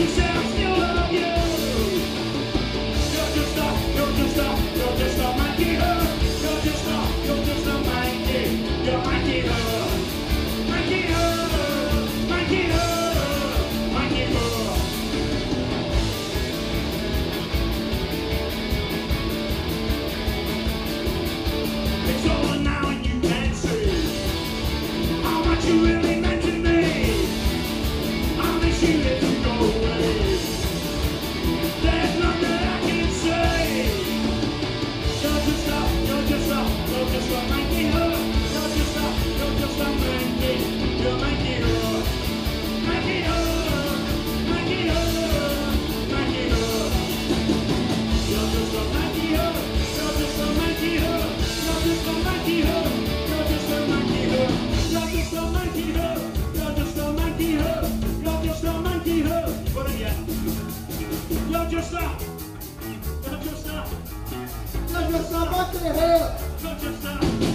Whatever you just a. You're just a